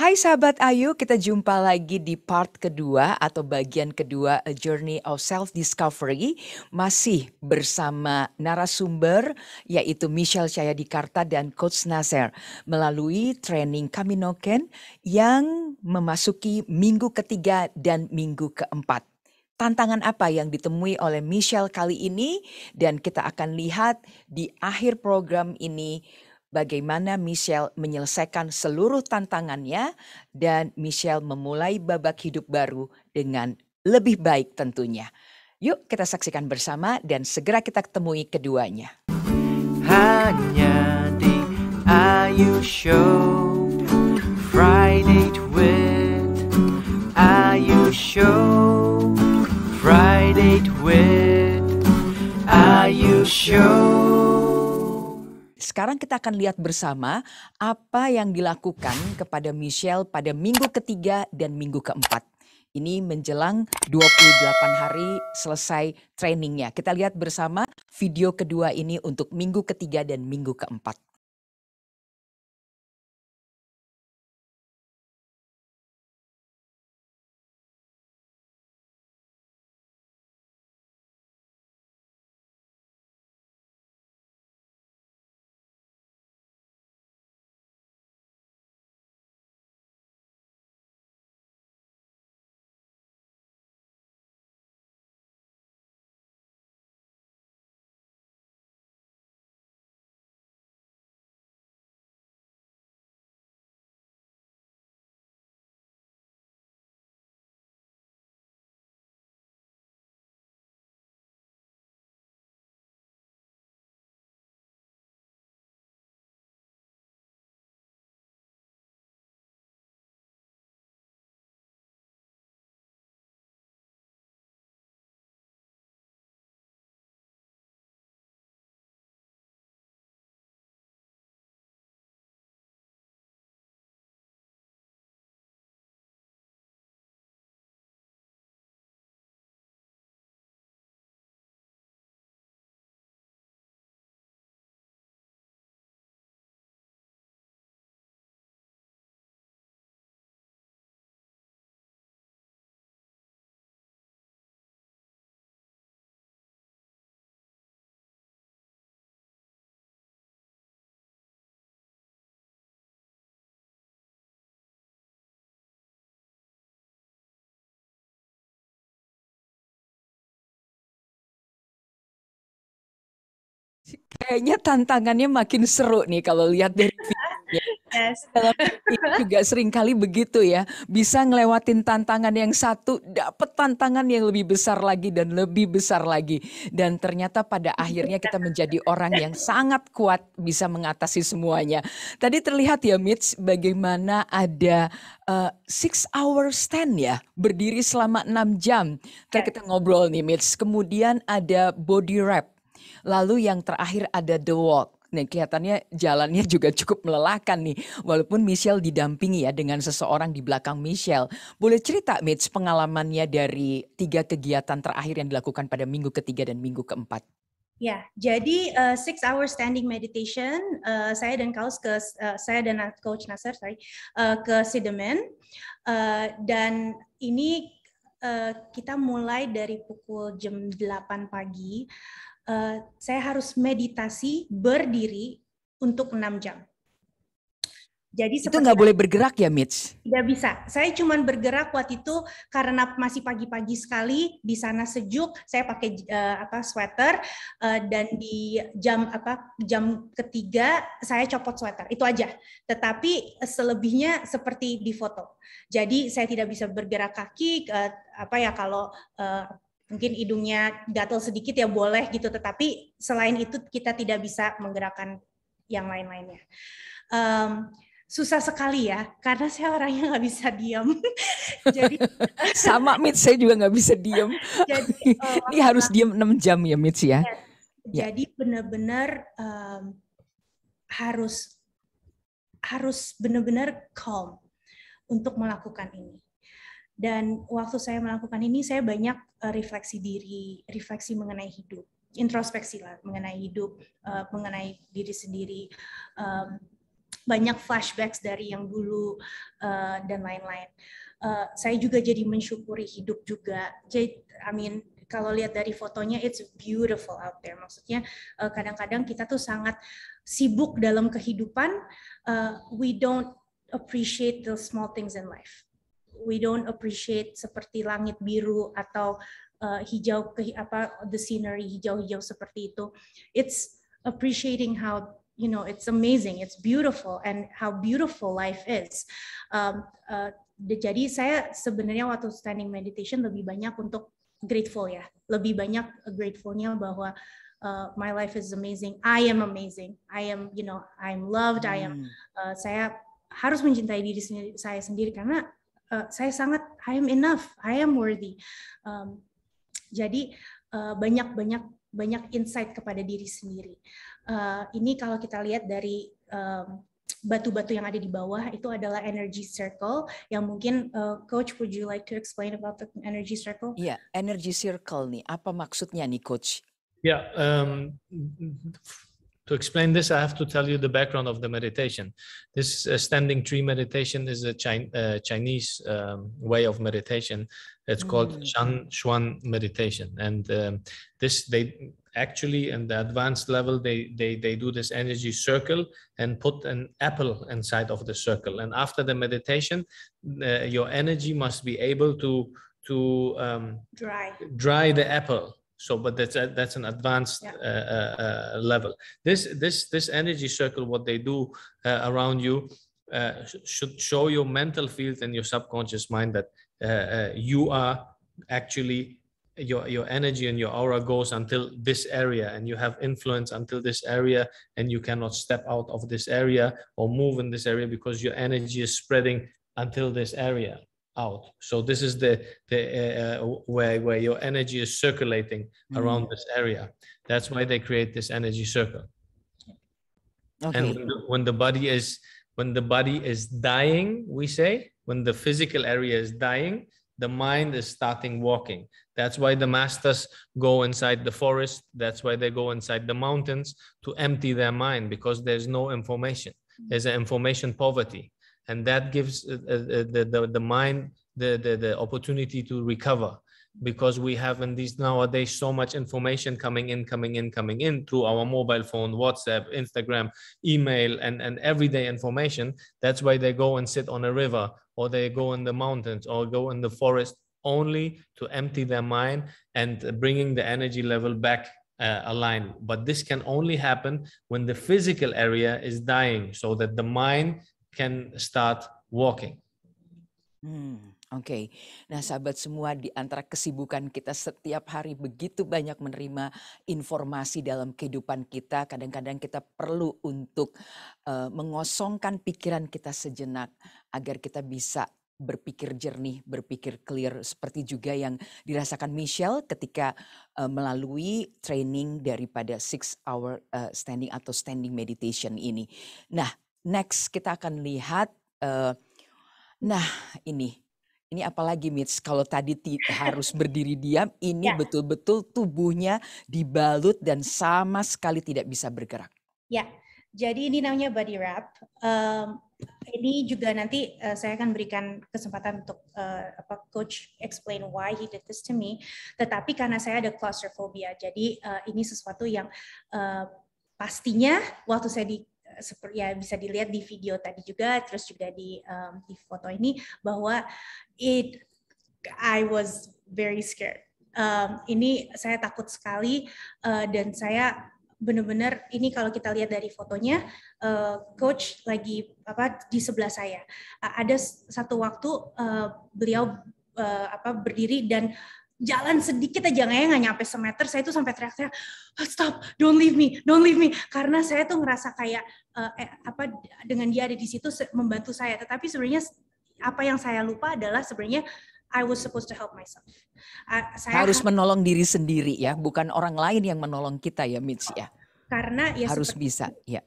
Hai sahabat Ayu, kita jumpa lagi di part kedua atau bagian kedua A Journey of Self Discovery masih bersama narasumber yaitu Michelle Chayadikarta dan Coach Nasser melalui training Kaminoken yang memasuki minggu ketiga dan minggu keempat. Tantangan apa yang ditemui oleh Michelle kali ini dan kita akan lihat di akhir program ini bagaimana Michelle menyelesaikan seluruh tantangannya dan Michelle memulai babak hidup baru dengan lebih baik tentunya. Yuk kita saksikan bersama dan segera kita ketemui keduanya. Hanya di Ayu Show Friday with Ayu Show Friday with Ayu Show sekarang kita akan lihat bersama apa yang dilakukan kepada Michelle pada minggu ketiga dan minggu keempat. Ini menjelang 28 hari selesai trainingnya. Kita lihat bersama video kedua ini untuk minggu ketiga dan minggu keempat. Kayaknya tantangannya makin seru nih kalau lihat dari videonya. Yes. Dalam juga sering kali begitu ya, bisa ngelewatin tantangan yang satu, dapat tantangan yang lebih besar lagi dan lebih besar lagi. Dan ternyata pada akhirnya kita menjadi orang yang sangat kuat bisa mengatasi semuanya. Tadi terlihat ya Mitch, bagaimana ada uh, six hour stand ya, berdiri selama enam jam. Ntar kita ngobrol nih Mitch, kemudian ada body wrap Lalu yang terakhir ada The Walk. Nih kelihatannya jalannya juga cukup melelahkan nih. Walaupun Michelle didampingi ya dengan seseorang di belakang Michelle. Boleh cerita Mitch pengalamannya dari tiga kegiatan terakhir yang dilakukan pada minggu ketiga dan minggu keempat? Ya, jadi uh, six hour standing meditation uh, saya dan Kaus ke uh, saya dan Coach Nasser sorry uh, ke Sidemen uh, dan ini uh, kita mulai dari pukul jam 8 pagi uh, saya harus meditasi berdiri untuk enam jam. Jadi itu nggak boleh bergerak ya, Mitch? Tidak bisa. Saya cuma bergerak waktu itu karena masih pagi-pagi sekali di sana sejuk. Saya pakai uh, apa sweater uh, dan di jam apa jam ketiga saya copot sweater. Itu aja. Tetapi selebihnya seperti di foto. Jadi saya tidak bisa bergerak kaki. Uh, apa ya kalau uh, mungkin hidungnya gatal sedikit ya boleh gitu, tetapi selain itu kita tidak bisa menggerakkan yang lain-lainnya. Um, susah sekali ya, karena saya orangnya nggak bisa diam. Jadi sama Mit, saya juga nggak bisa diam. Jadi uh, ini harus diam 6 jam ya Mit ya. ya. Jadi benar-benar um, harus harus benar-benar calm untuk melakukan ini. Dan waktu saya melakukan ini, saya banyak uh, refleksi diri, refleksi mengenai hidup, introspeksi lah mengenai hidup, uh, mengenai diri sendiri. Banyak flashbacks dari yang dulu uh, dan lain-lain. Saya juga jadi mensyukuri hidup juga. Jadi, I mean, kalau lihat dari fotonya, it's beautiful out there. Maksudnya kadang-kadang kita tuh sangat sibuk dalam kehidupan, we don't appreciate the small things in life. We don't appreciate seperti langit biru atau uh, hijau ke apa the scenery hijau-hijau seperti itu. It's appreciating how you know it's amazing, it's beautiful, and how beautiful life is. Um, uh, jadi saya sebenarnya waktu standing meditation lebih banyak untuk grateful ya, lebih banyak gratefulnya bahwa uh, my life is amazing, I am amazing, I am you know I'm loved, I am uh, saya harus mencintai diri sendiri, saya sendiri karena uh, saya sangat I am enough, I am worthy. Um, jadi uh, banyak banyak banyak insight kepada diri sendiri. Uh, ini kalau kita lihat dari um, batu-batu yang ada di bawah itu adalah energy circle yang mungkin uh, coach would you like to explain about the energy circle? Iya, yeah, energy circle nih apa maksudnya nih coach? Ya, yeah, um, to explain this, I have to tell you the background of the meditation. This uh, standing tree meditation is a Chi- uh, Chinese um, way of meditation. It's called mm. Shan Xuan meditation, and um, this they actually in the advanced level they they they do this energy circle and put an apple inside of the circle, and after the meditation, uh, your energy must be able to to um, dry dry the apple so but that's a, that's an advanced yeah. uh, uh, uh, level this this this energy circle what they do uh, around you uh, should show your mental field and your subconscious mind that uh, you are actually your your energy and your aura goes until this area and you have influence until this area and you cannot step out of this area or move in this area because your energy is spreading until this area out. So this is the the uh, uh, where where your energy is circulating mm. around this area. That's why they create this energy circle. Okay. And when the, when the body is when the body is dying, we say when the physical area is dying, the mind is starting walking. That's why the masters go inside the forest. That's why they go inside the mountains to empty their mind because there's no information. There's an information poverty and that gives uh, uh, uh, the, the, the mind the, the, the opportunity to recover. Because we have in these nowadays so much information coming in coming in coming in through our mobile phone whatsapp instagram email and, and everyday information. That's why they go and sit on a river or they go in the mountains or go in the forest only to empty their mind and bringing the energy level back uh, aligned. But this can only happen when the physical area is dying so that the mind can start walking. Hmm, Oke, okay. nah sahabat semua di antara kesibukan kita setiap hari begitu banyak menerima informasi dalam kehidupan kita. Kadang-kadang kita perlu untuk uh, mengosongkan pikiran kita sejenak agar kita bisa berpikir jernih, berpikir clear seperti juga yang dirasakan Michelle ketika uh, melalui training daripada six hour uh, standing atau standing meditation ini. Nah, next kita akan lihat, uh, nah ini, ini apalagi Mitch, kalau tadi harus berdiri diam, ini ya. betul-betul tubuhnya dibalut dan sama sekali tidak bisa bergerak. Ya, jadi ini namanya body wrap. Um, ini juga nanti uh, saya akan berikan kesempatan untuk uh, apa coach explain why he did this to me. Tetapi karena saya ada claustrophobia, jadi uh, ini sesuatu yang uh, pastinya waktu saya di seperti ya bisa dilihat di video tadi juga terus juga di um, di foto ini bahwa it I was very scared. Um, ini saya takut sekali uh, dan saya benar-benar ini kalau kita lihat dari fotonya uh, coach lagi apa di sebelah saya. Uh, ada satu waktu uh, beliau uh, apa berdiri dan jalan sedikit aja nggak ya nggak nyampe semeter saya tuh sampai teriak-teriak oh, stop don't leave me don't leave me karena saya tuh ngerasa kayak uh, eh, apa dengan dia ada di situ membantu saya tetapi sebenarnya apa yang saya lupa adalah sebenarnya I was supposed to help myself. Uh, saya harus menolong diri sendiri ya, bukan orang lain yang menolong kita ya, Mitch ya. Karena ya harus bisa, ya.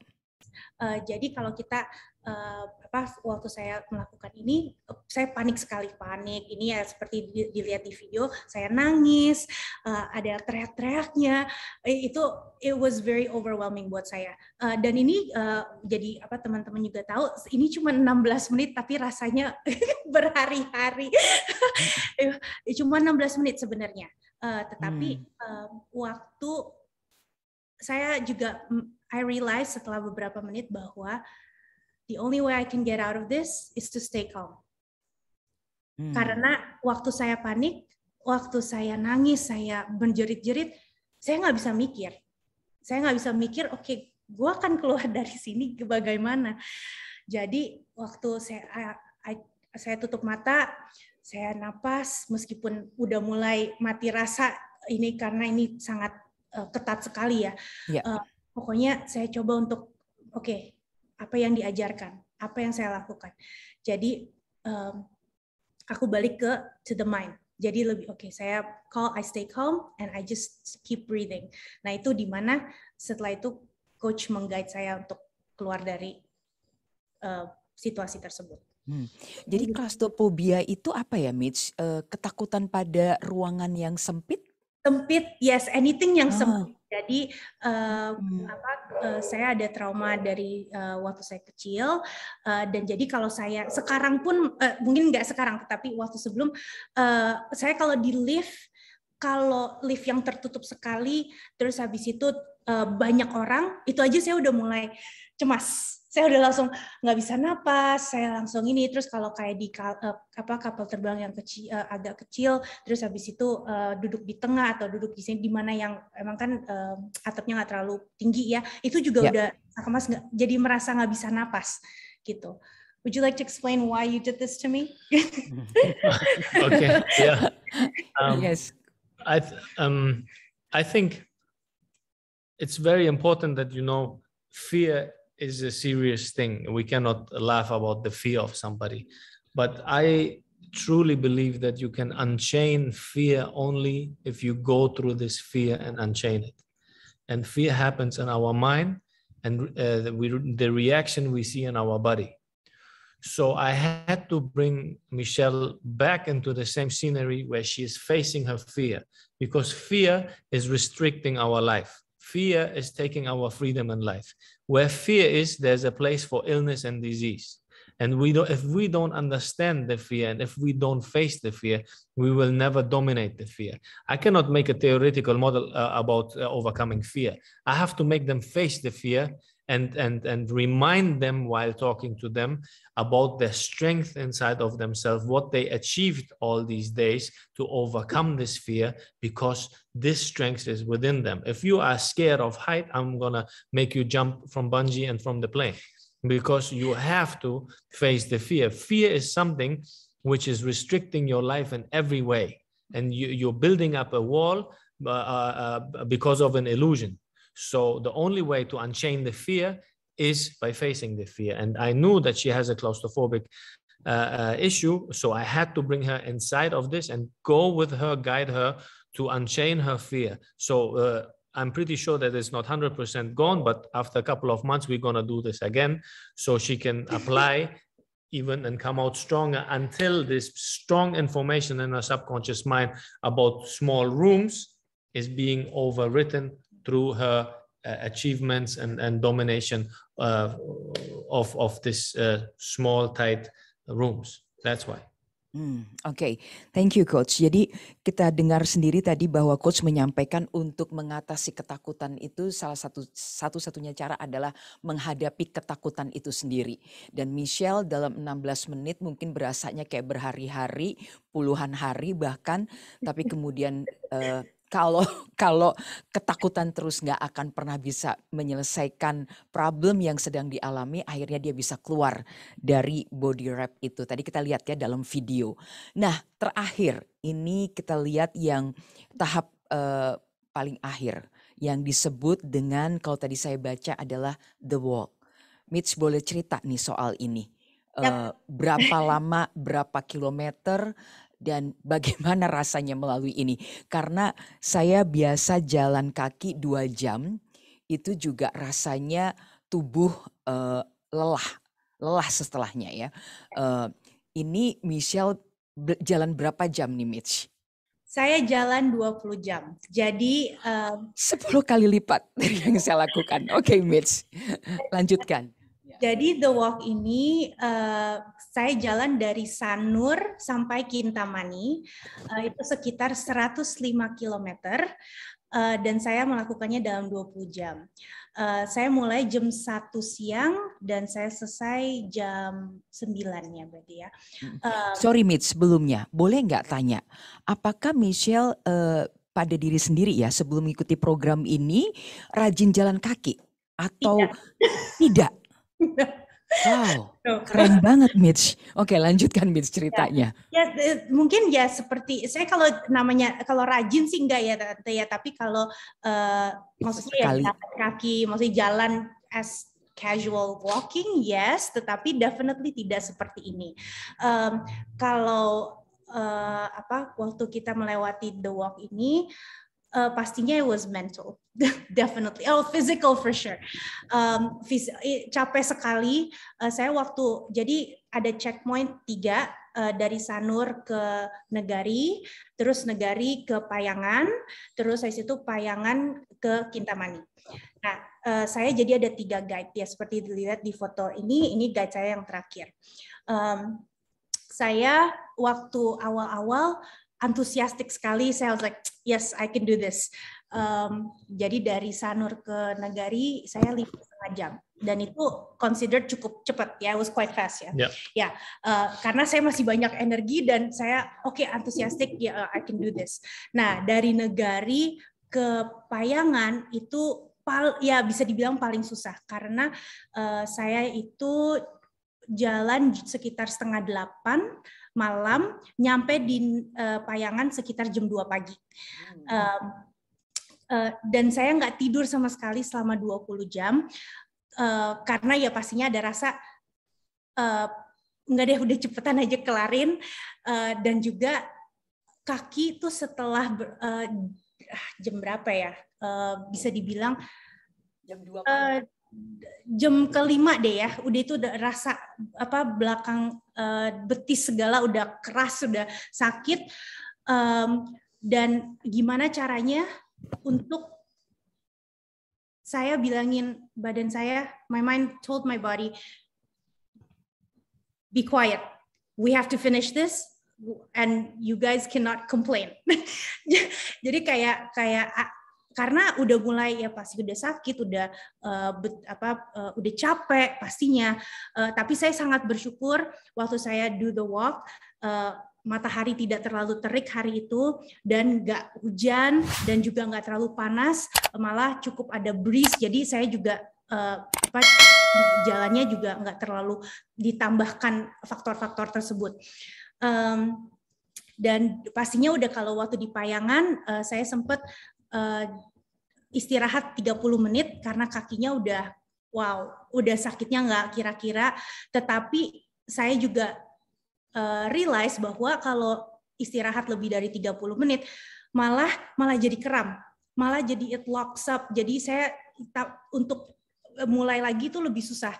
Uh, jadi kalau kita uh, apa waktu saya melakukan ini saya panik sekali panik. Ini ya seperti dilihat di video saya nangis uh, ada teriak-teriaknya. Itu it was very overwhelming buat saya. Uh, dan ini uh, jadi apa teman-teman juga tahu ini cuma 16 menit tapi rasanya berhari-hari. Cuma 16 menit sebenarnya. Uh, tetapi hmm. uh, waktu saya juga I realize setelah beberapa menit bahwa the only way I can get out of this is to stay calm. Hmm. Karena waktu saya panik, waktu saya nangis, saya menjerit-jerit, saya nggak bisa mikir. Saya nggak bisa mikir, oke, okay, gue akan keluar dari sini ke bagaimana. Jadi waktu saya I, I, saya tutup mata, saya napas, meskipun udah mulai mati rasa ini karena ini sangat uh, ketat sekali ya. Yeah. Ya. Uh, pokoknya saya coba untuk oke, okay, apa yang diajarkan, apa yang saya lakukan. Jadi um, aku balik ke to the mind. Jadi lebih oke, okay, saya call, I stay calm and I just keep breathing. Nah itu di mana setelah itu coach mengguide saya untuk keluar dari uh, situasi tersebut. Hmm. Jadi klaustrophobia itu apa ya, Mitch? Uh, ketakutan pada ruangan yang sempit? Sempit, yes, anything yang ah. sempit. Jadi uh, hmm. apa, uh, saya ada trauma dari uh, waktu saya kecil uh, dan jadi kalau saya sekarang pun uh, mungkin nggak sekarang, tetapi waktu sebelum uh, saya kalau di lift kalau lift yang tertutup sekali, terus habis itu uh, banyak orang, itu aja saya udah mulai cemas saya udah langsung nggak bisa napas, saya langsung ini terus kalau kayak di uh, apa kapal terbang yang kecil uh, agak kecil, terus habis itu uh, duduk di tengah atau duduk di sini di mana yang emang kan uh, atapnya nggak terlalu tinggi ya, itu juga yeah. udah mas nggak jadi merasa nggak bisa napas gitu. Would you like to explain why you did this to me? okay, yeah. Um, yes. I th um I think it's very important that you know fear is a serious thing. We cannot laugh about the fear of somebody. But I truly believe that you can unchain fear only if you go through this fear and unchain it. And fear happens in our mind and uh, we, the reaction we see in our body. So I had to bring Michelle back into the same scenery where she is facing her fear because fear is restricting our life. Fear is taking our freedom and life. Where fear is, there's a place for illness and disease. And we don't, if we don't understand the fear and if we don't face the fear, we will never dominate the fear. I cannot make a theoretical model uh, about uh, overcoming fear. I have to make them face the fear and and and remind them while talking to them about their strength inside of themselves what they achieved all these days to overcome this fear because this strength is within them. If you are scared of height i'm going to make you jump from bungee and from the plane because you have to face the fear. Fear is something which is restricting your life in every way and you, you're building up a wall uh, uh, because of an illusion so the only way to unchain the fear is by facing the fear. And I knew that she has a claustrophobic uh, uh, issue. So I had to bring her inside of this and go with her, guide her to unchain her fear. So uh, I'm pretty sure that it's not 100% gone, but after a couple of months, we're going to do this again so she can apply even and come out stronger until this strong information in her subconscious mind about small rooms is being overwritten through her uh, achievements and, and domination uh, of, of this uh, small, tight rooms. That's why. Hmm, Oke, okay. thank you coach. Jadi kita dengar sendiri tadi bahwa coach menyampaikan untuk mengatasi ketakutan itu salah satu satu-satunya cara adalah menghadapi ketakutan itu sendiri. Dan Michelle dalam 16 menit mungkin berasanya kayak berhari-hari, puluhan hari bahkan, tapi kemudian uh, kalau kalau ketakutan terus nggak akan pernah bisa menyelesaikan problem yang sedang dialami, akhirnya dia bisa keluar dari body wrap itu. Tadi kita lihat ya dalam video. Nah terakhir ini kita lihat yang tahap uh, paling akhir yang disebut dengan kalau tadi saya baca adalah the walk. Mitch boleh cerita nih soal ini. Uh, berapa lama, berapa kilometer, dan bagaimana rasanya melalui ini. Karena saya biasa jalan kaki dua jam, itu juga rasanya tubuh uh, lelah, lelah setelahnya ya. Uh, ini Michelle jalan berapa jam nih Mitch? Saya jalan 20 jam. Jadi um, 10 kali lipat dari yang saya lakukan. Oke, okay, Mitch. Lanjutkan. Jadi the walk ini uh, saya jalan dari Sanur sampai Kintamani. Uh, itu sekitar 105 km. Uh, dan saya melakukannya dalam 20 jam. Uh, saya mulai jam 1 siang dan saya selesai jam 9 ya berarti ya. Uh, Sorry Mitch, sebelumnya boleh nggak tanya, apakah Michelle uh, pada diri sendiri ya sebelum mengikuti program ini rajin jalan kaki atau tidak? tidak? Wow, keren banget Mitch. Oke, lanjutkan Mitch ya. ceritanya. Ya, ya, mungkin ya seperti saya kalau namanya kalau rajin sih enggak ya tante ya, tapi kalau uh, maksudnya ya kaki, maksudnya jalan as casual walking, yes, tetapi definitely tidak seperti ini. Um, kalau uh, apa waktu kita melewati the walk ini uh, pastinya it was mental. Definitely. Oh physical for sure. Um, capek sekali. Uh, saya waktu jadi ada checkpoint tiga uh, dari Sanur ke Negari terus Negari ke Payangan terus saya situ Payangan ke Kintamani. Nah uh, saya jadi ada tiga guide. Ya seperti dilihat di foto ini ini guide saya yang terakhir. Um, saya waktu awal-awal antusiastik sekali. Saya was like, yes, I can do this. Um, jadi dari Sanur ke Nagari saya lima setengah jam dan itu considered cukup cepat ya, it was quite fast ya. Yeah. Ya, uh, karena saya masih banyak energi dan saya oke okay, antusiastik ya, yeah, I can do this. Nah dari Negari ke Payangan itu pal ya bisa dibilang paling susah karena uh, saya itu jalan sekitar setengah delapan malam, nyampe di uh, Payangan sekitar jam 2 pagi. Uh, uh, dan saya nggak tidur sama sekali selama 20 jam, uh, karena ya pastinya ada rasa, uh, nggak deh udah cepetan aja kelarin, uh, dan juga kaki itu setelah uh, jam berapa ya, uh, bisa dibilang jam 2 pagi. Uh, jam kelima deh ya, udah itu udah rasa apa belakang uh, betis segala udah keras, sudah sakit. Um, dan gimana caranya untuk saya bilangin badan saya, my mind told my body, be quiet, we have to finish this, and you guys cannot complain. Jadi kayak kayak karena udah mulai ya pasti udah sakit, udah uh, bet, apa uh, udah capek pastinya. Uh, tapi saya sangat bersyukur waktu saya do the walk uh, matahari tidak terlalu terik hari itu dan nggak hujan dan juga nggak terlalu panas malah cukup ada breeze jadi saya juga uh, apa jalannya juga nggak terlalu ditambahkan faktor-faktor tersebut um, dan pastinya udah kalau waktu di Payangan saya sempat uh, istirahat 30 menit karena kakinya udah wow, udah sakitnya nggak kira-kira. Tetapi saya juga uh, realize bahwa kalau istirahat lebih dari 30 menit malah malah jadi kram, malah jadi it locks up. Jadi saya untuk mulai lagi itu lebih susah.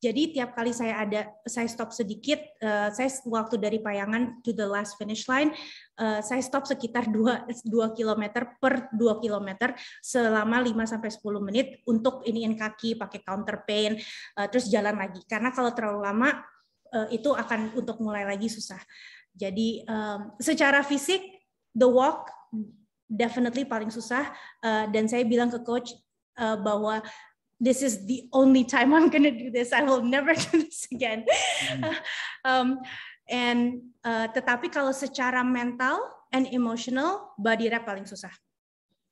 Jadi tiap kali saya ada saya stop sedikit, uh, saya waktu dari Payangan to the last finish line, uh, saya stop sekitar 2 2 km per 2 km selama 5 sampai 10 menit untuk iniin kaki pakai counter pain uh, terus jalan lagi. Karena kalau terlalu lama itu akan untuk mulai lagi susah. Jadi secara fisik the walk definitely paling susah dan saya bilang ke coach bahwa this is the only time I'm gonna do this. I will never do this again. Mm. um, and uh, tetapi kalau secara mental and emotional, body rap paling susah.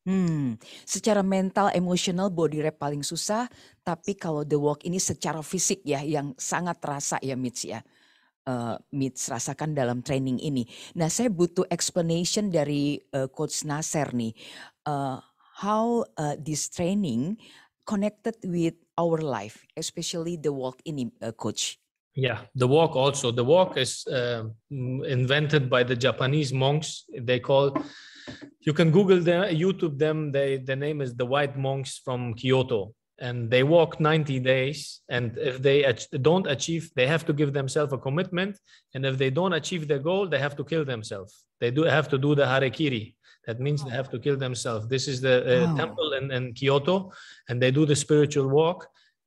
Hmm, secara mental, emosional, body rap paling susah. Tapi kalau the walk ini secara fisik ya, yang sangat terasa ya Mitch ya. Uh, Mitch rasakan dalam training ini. Nah, saya butuh explanation dari uh, Coach Nasser nih. Uh, how uh, this training connected with our life, especially the walk in uh, coach. Yeah, the walk also. The walk is uh, invented by the Japanese monks. They call. You can Google them, YouTube them. They the name is the White Monks from Kyoto, and they walk 90 days and if they ach- don't achieve they have to give themselves a commitment and if they don't achieve their goal they have to kill themselves they do have to do the harakiri that means they have to kill themselves this is the uh, Wow. temple in, in kyoto and they do the spiritual walk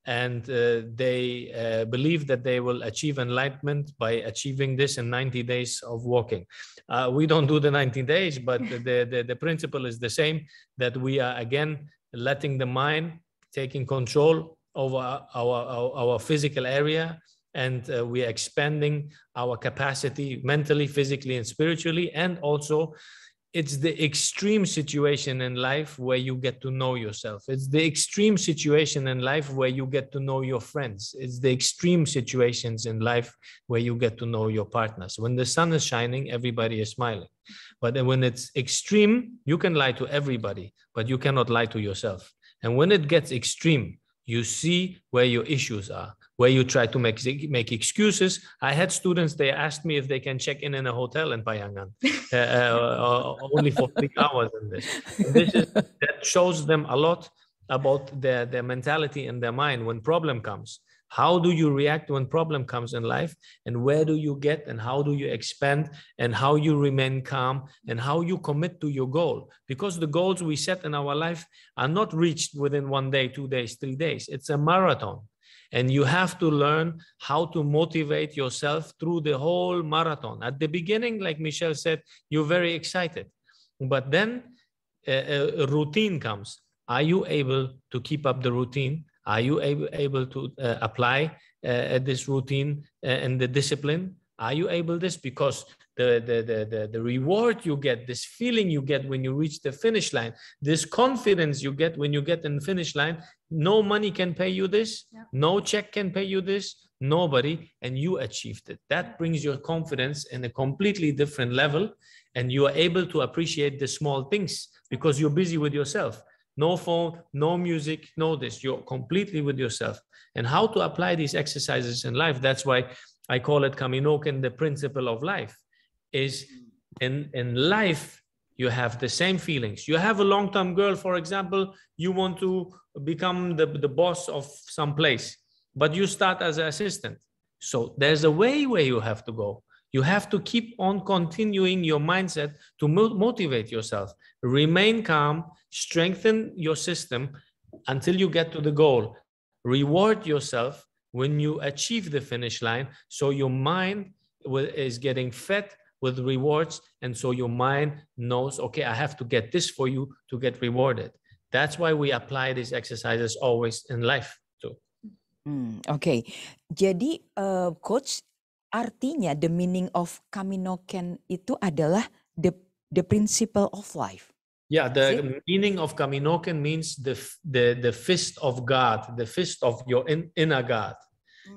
and uh, they uh, believe that they will achieve enlightenment by achieving this in 90 days of walking uh, we don't do the 90 days but the, the, the principle is the same that we are again letting the mind taking control over our, our, our physical area and uh, we are expanding our capacity mentally physically and spiritually and also it's the extreme situation in life where you get to know yourself. It's the extreme situation in life where you get to know your friends. It's the extreme situations in life where you get to know your partners. When the sun is shining everybody is smiling. But when it's extreme you can lie to everybody but you cannot lie to yourself. And when it gets extreme, you see where your issues are, where you try to make make excuses. I had students; they asked me if they can check in in a hotel in Payangan, uh, uh, only for three hours. In this, this is, that shows them a lot about their their mentality and their mind when problem comes. How do you react when problem comes in life, and where do you get, and how do you expand, and how you remain calm, and how you commit to your goal? Because the goals we set in our life are not reached within one day, two days, three days. It's a marathon. And you have to learn how to motivate yourself through the whole marathon. At the beginning, like Michelle said, you're very excited. But then a, a routine comes. Are you able to keep up the routine? Are you able, able to uh, apply uh, this routine uh, and the discipline? Are you able this? Because the, the, the, the, the reward you get, this feeling you get when you reach the finish line, this confidence you get when you get in the finish line, no money can pay you this, Yeah. no check can pay you this, nobody, and you achieved it. That brings your confidence in a completely different level, and you are able to appreciate the small things because you're busy with yourself. No phone, no music, no this. You're completely with yourself. And how to apply these exercises in life, that's why I call it Kaminoken, the principle of life is in, in life, you have the same feelings. You have a long-term girl, for example, you want to become the, the boss of some place, but you start as an assistant. So there's a way where you have to go. You have to keep on continuing your mindset to mo- motivate yourself. Remain calm, strengthen your system until you get to the goal. Reward yourself when you achieve the finish line so your mind will- is getting fed with rewards. And so your mind knows okay i have to get this for you to get rewarded. That's why we apply these exercises always in life too. Hmm, Oke, jadi eh, coach artinya the meaning of Kaminoken itu adalah the the principle of life. yeah the meaning of kaminoken means the the the fist of god the fist of your in, inner god.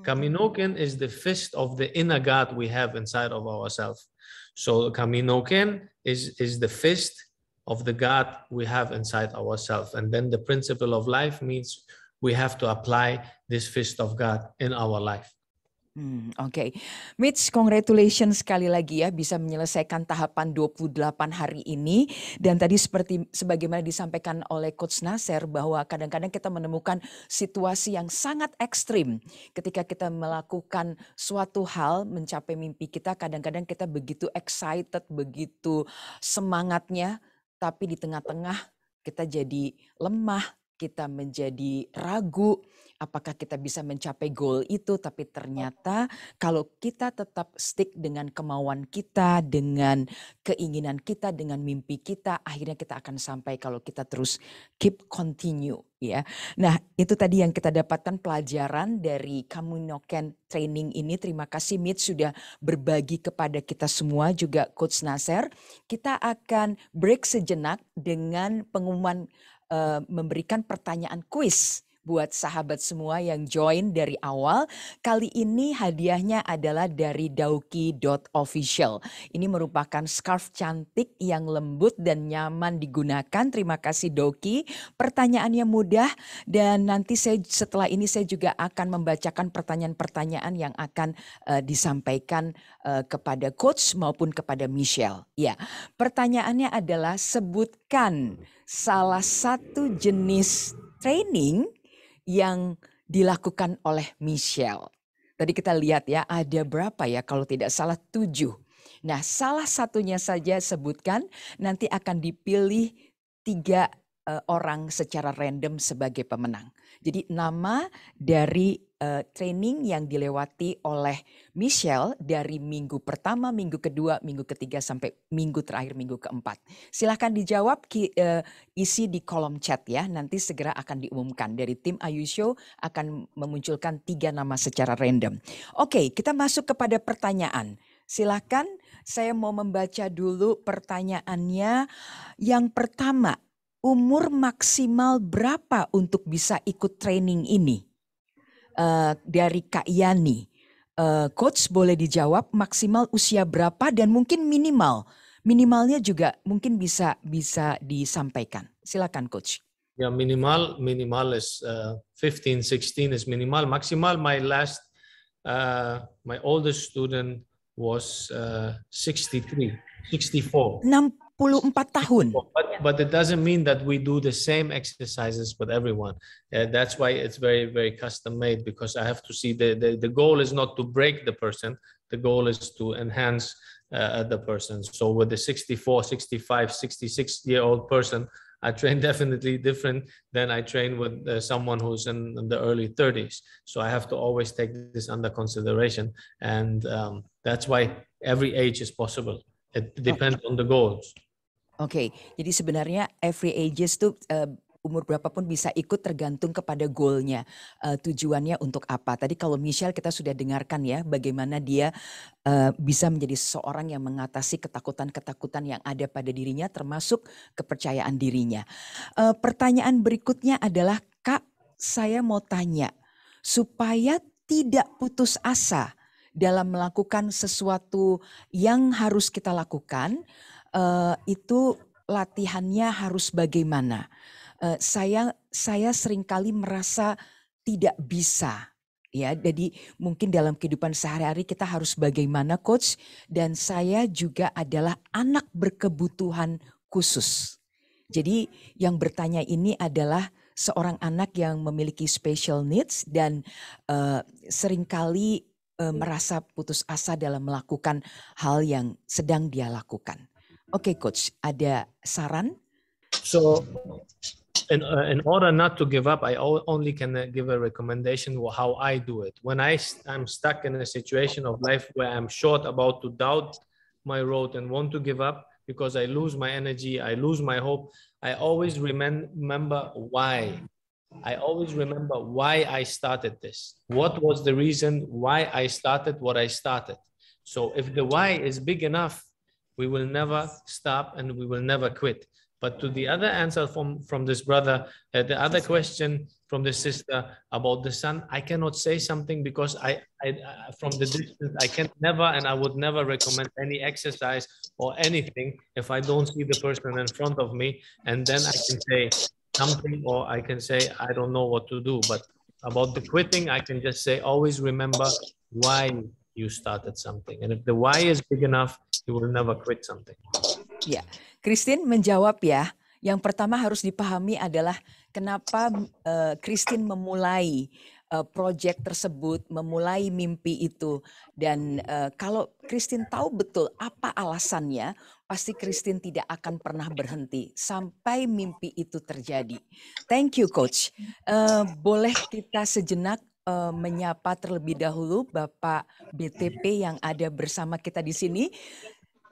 Kaminoken is the fist of the inner god we have inside of ourselves so kaminoken is is the fist of the god we have inside ourselves. And then the principle of life means we have to apply this fist of god in our life Hmm, Oke, Mitch, congratulations sekali lagi ya bisa menyelesaikan tahapan 28 hari ini. Dan tadi seperti sebagaimana disampaikan oleh Coach Nasser bahwa kadang-kadang kita menemukan situasi yang sangat ekstrim. Ketika kita melakukan suatu hal mencapai mimpi kita kadang-kadang kita begitu excited, begitu semangatnya. Tapi di tengah-tengah kita jadi lemah, kita menjadi ragu apakah kita bisa mencapai goal itu tapi ternyata kalau kita tetap stick dengan kemauan kita dengan keinginan kita dengan mimpi kita akhirnya kita akan sampai kalau kita terus keep continue ya. Nah, itu tadi yang kita dapatkan pelajaran dari Kaminoken training ini. Terima kasih Mitch sudah berbagi kepada kita semua juga coach Nasser. Kita akan break sejenak dengan pengumuman eh, memberikan pertanyaan quiz buat sahabat semua yang join dari awal. Kali ini hadiahnya adalah dari dauki.official. Ini merupakan scarf cantik yang lembut dan nyaman digunakan. Terima kasih Doki. Pertanyaannya mudah dan nanti saya setelah ini saya juga akan membacakan pertanyaan-pertanyaan yang akan eh, disampaikan eh, kepada coach maupun kepada Michelle. Ya, pertanyaannya adalah sebutkan salah satu jenis training yang dilakukan oleh Michelle. Tadi kita lihat ya ada berapa ya kalau tidak salah tujuh. Nah salah satunya saja sebutkan nanti akan dipilih tiga uh, orang secara random sebagai pemenang. Jadi nama dari uh, training yang dilewati oleh Michelle dari minggu pertama, minggu kedua, minggu ketiga sampai minggu terakhir, minggu keempat. Silahkan dijawab ki, uh, isi di kolom chat ya. Nanti segera akan diumumkan dari tim Ayu Show akan memunculkan tiga nama secara random. Oke, kita masuk kepada pertanyaan. Silahkan saya mau membaca dulu pertanyaannya. Yang pertama, umur maksimal berapa untuk bisa ikut training ini? Uh, dari Kak Yani. Uh, Coach boleh dijawab maksimal usia berapa dan mungkin minimal. Minimalnya juga mungkin bisa bisa disampaikan. Silakan Coach. Ya minimal minimal is uh, 15 16 is minimal. Maksimal my last uh, my oldest student was uh, 63 64. 64 tahun. But, but it doesn't mean that we do the same exercises with everyone. Uh, that's why it's very, very custom made because I have to see the, the, the goal is not to break the person. The goal is to enhance uh, the person. So with the 64, 65, 66 year old person, I train definitely different than I train with uh, someone who's in, in, the early 30s. So I have to always take this under consideration. And um, that's why every age is possible. It depends on the goals. Oke, okay. jadi sebenarnya every ages tuh uh, umur berapapun bisa ikut tergantung kepada goalnya, uh, tujuannya untuk apa. Tadi kalau Michelle kita sudah dengarkan ya bagaimana dia uh, bisa menjadi seorang yang mengatasi ketakutan-ketakutan yang ada pada dirinya termasuk kepercayaan dirinya. Uh, pertanyaan berikutnya adalah Kak, saya mau tanya supaya tidak putus asa dalam melakukan sesuatu yang harus kita lakukan uh, itu latihannya harus bagaimana. Uh, saya saya sering kali merasa tidak bisa ya. Jadi mungkin dalam kehidupan sehari-hari kita harus bagaimana coach dan saya juga adalah anak berkebutuhan khusus. Jadi yang bertanya ini adalah seorang anak yang memiliki special needs dan uh, sering kali merasa putus asa dalam melakukan hal yang sedang dia lakukan. Okay, coach, ada saran? So, in, uh, in order not to give up, I only can uh, give a recommendation how I do it. When I I'm stuck in a situation of life where I'm short about to doubt my road and want to give up because I lose my energy, I lose my hope. I always remember why. I always remember why I started this. What was the reason why I started what I started? So if the why is big enough, we will never stop and we will never quit. But to the other answer from, from this brother, uh, the other question from the sister about the son, I cannot say something because I, I uh, from the distance, I can never and I would never recommend any exercise or anything if I don't see the person in front of me. And then I can say something or I can say, I don't know what to do. But about the quitting, I can just say, always remember why you started something. And if the why is big enough, you will never quit something. Ya, Christine menjawab ya. Yang pertama harus dipahami adalah kenapa uh, Christine memulai uh, project tersebut, memulai mimpi itu. Dan uh, kalau Christine tahu betul apa alasannya, pasti Christine tidak akan pernah berhenti sampai mimpi itu terjadi. Thank you, Coach. Uh, boleh kita sejenak uh, menyapa terlebih dahulu Bapak BTP yang ada bersama kita di sini.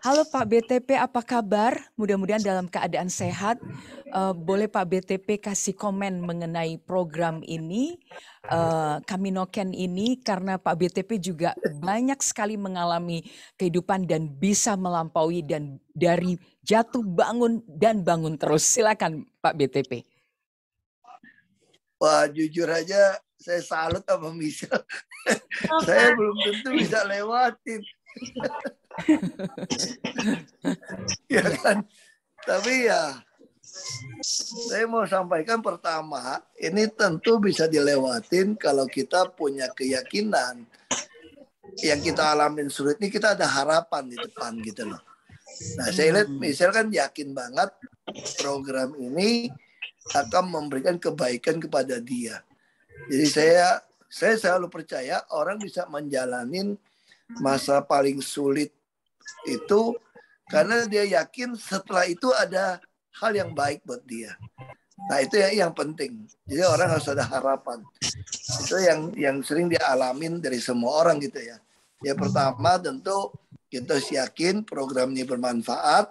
Halo Pak BTP, apa kabar? Mudah-mudahan dalam keadaan sehat. Uh, boleh Pak BTP kasih komen mengenai program ini, uh, kami noken ini, karena Pak BTP juga banyak sekali mengalami kehidupan dan bisa melampaui dan dari jatuh bangun dan bangun terus. Silakan Pak BTP. Wah, jujur aja saya salut sama Michelle. saya belum tentu bisa lewatin. ya kan? Tapi ya saya mau sampaikan pertama, ini tentu bisa dilewatin kalau kita punya keyakinan yang kita alamin sulit ini kita ada harapan di depan gitu loh. Nah saya lihat hmm. Michelle kan yakin banget program ini akan memberikan kebaikan kepada dia. Jadi saya saya selalu percaya orang bisa menjalanin masa paling sulit itu karena dia yakin setelah itu ada hal yang baik buat dia. Nah itu yang yang penting. Jadi orang harus ada harapan. Itu yang yang sering dialamin dari semua orang gitu ya. Ya pertama tentu kita yakin program ini bermanfaat,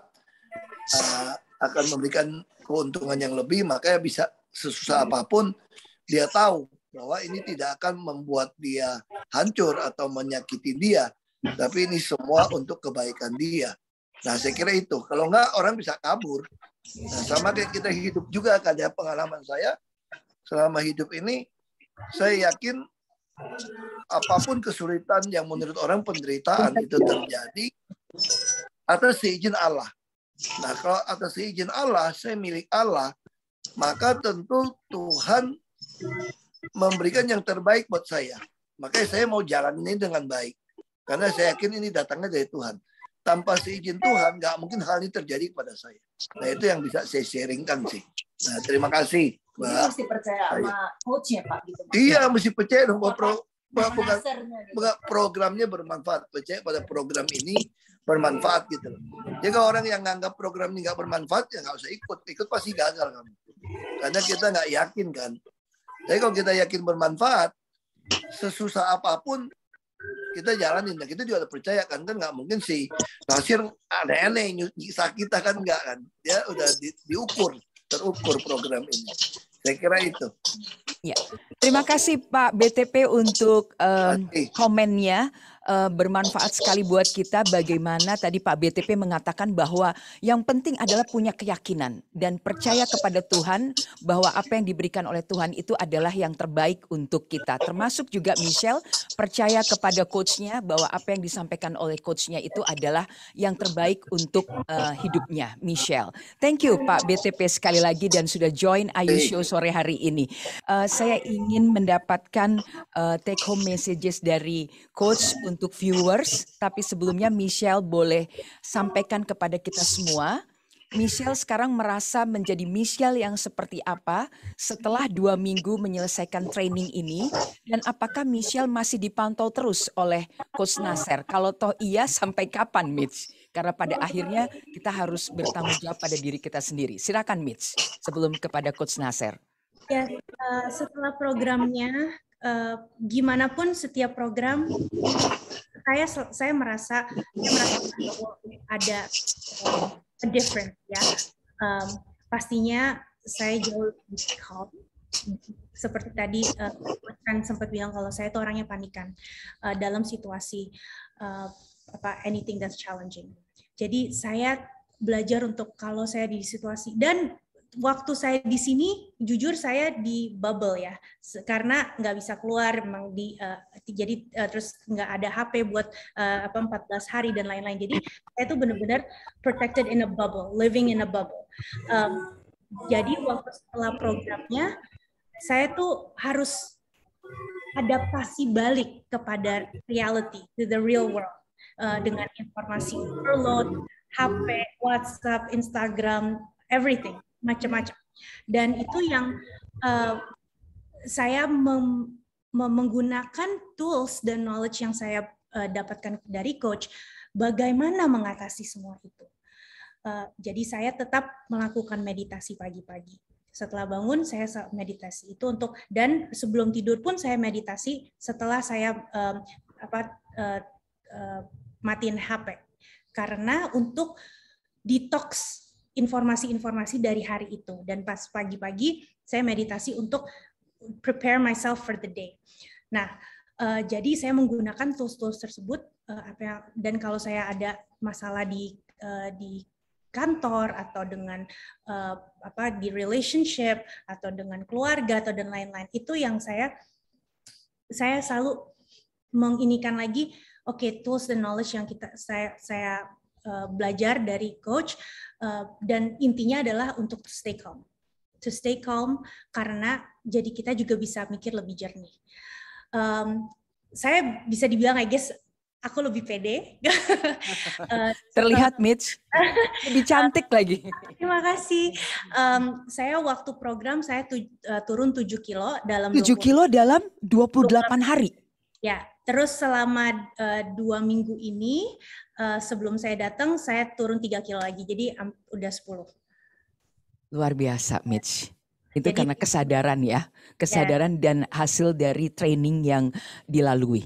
uh, akan memberikan keuntungan yang lebih, makanya bisa sesusah apa pun dia tahu bahwa ini tidak akan membuat dia hancur atau menyakiti dia, tapi ini semua untuk kebaikan dia. Nah, saya kira itu. Kalau enggak, orang bisa kabur. Nah, sama kayak kita hidup juga, ada pengalaman saya selama hidup ini, saya yakin apa pun kesulitan yang menurut orang penderitaan itu terjadi atas izin Allah. Nah, kalau atas izin Allah, saya milik Allah, maka tentu Tuhan memberikan yang terbaik buat saya. Makanya saya mau jalan ini dengan baik. Karena saya yakin ini datangnya dari Tuhan. Tanpa seizin Tuhan, nggak mungkin hal ini terjadi kepada saya. Nah itu yang bisa saya sharingkan sih. Nah terima kasih. Mbak. Mesti percaya sama coachnya Pak. Gitu, iya, mesti percaya dong bahwa pro, bukan, bukan programnya bermanfaat. Percaya pada program ini bermanfaat gitu loh. Jadi kalau orang yang nganggap program ini nggak bermanfaat ya nggak usah ikut. Ikut pasti gagal kamu. Karena kita nggak yakin kan. Tapi kalau kita yakin bermanfaat, sesusah apa pun kita jalanin. Nah kita juga percaya kan kan nggak mungkin sih Nasir aneh-aneh nyiksa kita kan nggak kan. Dia udah di, diukur, terukur program ini. Saya kira itu. Ya, terima kasih Pak BTP untuk uh, komennya uh, bermanfaat sekali buat kita bagaimana tadi Pak BTP mengatakan bahwa yang penting adalah punya keyakinan dan percaya kepada Tuhan bahwa apa yang diberikan oleh Tuhan itu adalah yang terbaik untuk kita. Termasuk juga Michelle percaya kepada coachnya bahwa apa yang disampaikan oleh coachnya itu adalah yang terbaik untuk uh, hidupnya Michelle. Thank you Pak BTP sekali lagi dan sudah join Ayu Show sore hari ini. Uh, saya ingin mendapatkan uh, take home messages dari coach untuk viewers, tapi sebelumnya Michelle boleh sampaikan kepada kita semua. Michelle sekarang merasa menjadi Michelle yang seperti apa setelah dua minggu menyelesaikan training ini dan apakah Michelle masih dipantau terus oleh Coach Nasser? Kalau toh iya sampai kapan Mitch? Karena pada akhirnya kita harus bertanggung jawab pada diri kita sendiri. Silakan Mitch sebelum kepada Coach Nasser. Ya, uh, setelah programnya uh, gimana pun setiap program saya saya merasa saya merasa ada uh, a different ya. Um, pastinya saya jauh lebih calm. Seperti tadi uh, kan sempat bilang kalau saya itu orangnya panikan uh, dalam situasi uh, apa anything that's challenging. Jadi saya belajar untuk kalau saya di situasi dan waktu saya di sini jujur saya di bubble ya. Karena nggak bisa keluar memang di uh, jadi uh, terus nggak ada HP buat uh, apa 14 hari dan lain-lain. Jadi saya tuh benar-benar protected in a bubble living in a bubble. Um, jadi waktu setelah programnya saya tuh harus adaptasi balik kepada reality to the real world uh, dengan informasi overload HP WhatsApp Instagram everything macam-macam. Dan itu yang uh, saya mem menggunakan tools dan knowledge yang saya uh, dapatkan dari coach, bagaimana mengatasi semua itu. Uh, jadi saya tetap melakukan meditasi pagi-pagi. Setelah bangun saya meditasi itu untuk dan sebelum tidur pun saya meditasi setelah saya um, apa uh, uh, matiin HP karena untuk detox informasi-informasi dari hari itu dan pas pagi-pagi saya meditasi untuk prepare myself for the day. Nah, uh, jadi saya menggunakan tools-tools tersebut uh, apa yang, dan kalau saya ada masalah di uh, di kantor atau dengan uh, apa di relationship atau dengan keluarga atau dan lain-lain itu yang saya saya selalu menginikan lagi oke okay, tools dan knowledge yang kita saya saya uh, belajar dari coach uh, dan intinya adalah untuk stay calm to stay calm karena jadi kita juga bisa mikir lebih jernih um, saya bisa dibilang I guess aku lebih pede. uh, Terlihat Mitch lebih cantik lagi. Terima kasih. Um, saya waktu program saya tu, uh, turun 7 kilo dalam 7 20, kilo dalam 28 hari. Ya, terus selama uh, dua minggu ini uh, sebelum saya datang saya turun 3 kilo lagi. Jadi um, udah 10. Luar biasa, Mitch. Itu Jadi, karena kesadaran ya, kesadaran ya. dan hasil dari training yang dilalui.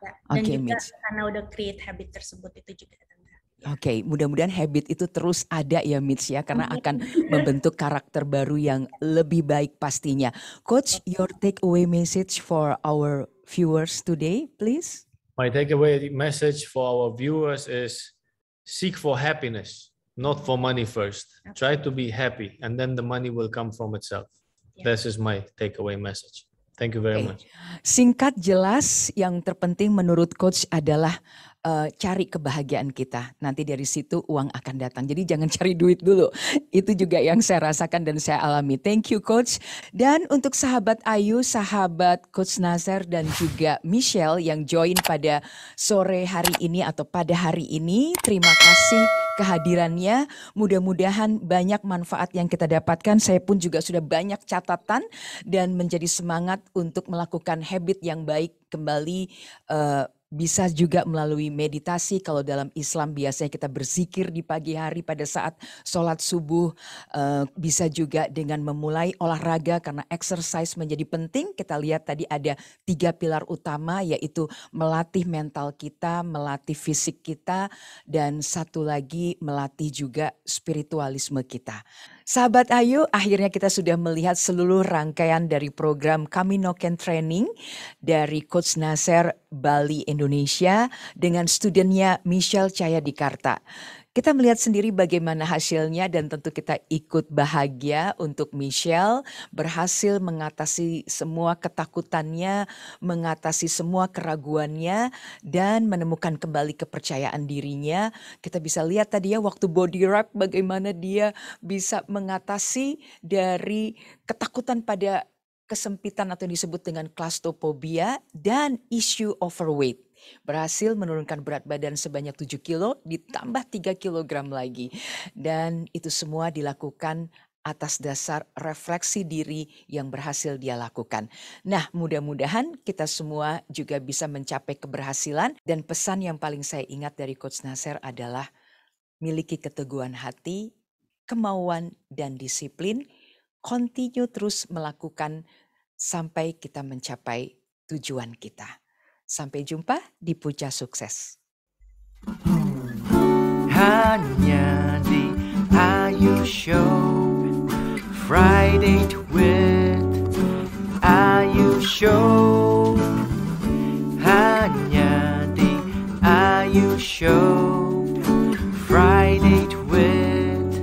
Ya, dan okay, juga Mitch. karena udah create habit tersebut itu juga. Oke, okay, mudah-mudahan habit itu terus ada ya Mitch ya karena akan membentuk karakter baru yang lebih baik pastinya. Coach, your takeaway message for our viewers today, please. My takeaway message for our viewers is seek for happiness, not for money first. Try to be happy and then the money will come from itself. Yeah. This is my takeaway message. Thank you very okay. much. Singkat jelas yang terpenting menurut coach adalah uh, cari kebahagiaan kita. Nanti dari situ uang akan datang. Jadi jangan cari duit dulu. Itu juga yang saya rasakan dan saya alami. Thank you coach. Dan untuk sahabat Ayu, sahabat coach Nazar dan juga Michelle yang join pada sore hari ini atau pada hari ini, terima kasih kehadirannya. Mudah-mudahan banyak manfaat yang kita dapatkan. Saya pun juga sudah banyak catatan dan menjadi semangat untuk melakukan habit yang baik kembali uh, bisa juga melalui meditasi. Kalau dalam Islam biasanya kita berzikir di pagi hari pada saat sholat subuh. Uh, bisa juga dengan memulai olahraga karena exercise menjadi penting. Kita lihat tadi ada tiga pilar utama yaitu melatih mental kita, melatih fisik kita, dan satu lagi melatih juga spiritualisme kita. Sahabat Ayu, akhirnya kita sudah melihat seluruh rangkaian dari program Camino Can Training dari Coach Nasser Bali Indonesia dengan studennya Michelle Caya Dikarta. Kita melihat sendiri bagaimana hasilnya dan tentu kita ikut bahagia untuk Michelle berhasil mengatasi semua ketakutannya, mengatasi semua keraguannya dan menemukan kembali kepercayaan dirinya. Kita bisa lihat tadi ya waktu body wrap bagaimana dia bisa mengatasi dari ketakutan pada kesempitan atau yang disebut dengan claustrophobia dan isu overweight berhasil menurunkan berat badan sebanyak 7 kilo ditambah 3 kilogram lagi. Dan itu semua dilakukan atas dasar refleksi diri yang berhasil dia lakukan. Nah, mudah-mudahan kita semua juga bisa mencapai keberhasilan dan pesan yang paling saya ingat dari Coach Nasser adalah miliki keteguhan hati, kemauan dan disiplin, continue terus melakukan sampai kita mencapai tujuan kita. Sampai jumpa di Puja Sukses. Hanya di Ayu Show Friday with Ayu Show. Hanya di Ayu Show Friday with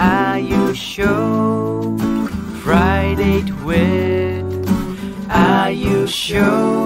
Ayu Show. Friday with Ayu Show